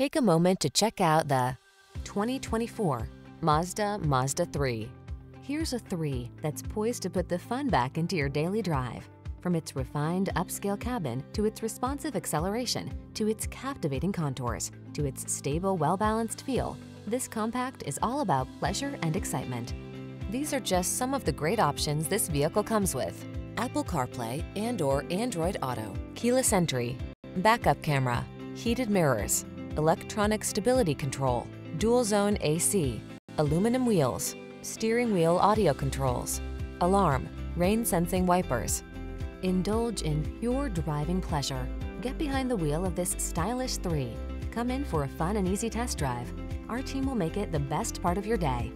Take a moment to check out the 2024 Mazda Mazda 3. Here's a 3 that's poised to put the fun back into your daily drive. From its refined upscale cabin to its responsive acceleration to its captivating contours to its stable, well-balanced feel, this compact is all about pleasure and excitement. These are just some of the great options this vehicle comes with. Apple CarPlay and or Android Auto, keyless entry, backup camera, heated mirrors, electronic stability control, dual zone AC, aluminum wheels, steering wheel audio controls, alarm, rain sensing wipers. Indulge in pure driving pleasure. Get behind the wheel of this stylish 3. Come in for a fun and easy test drive. Our team will make it the best part of your day.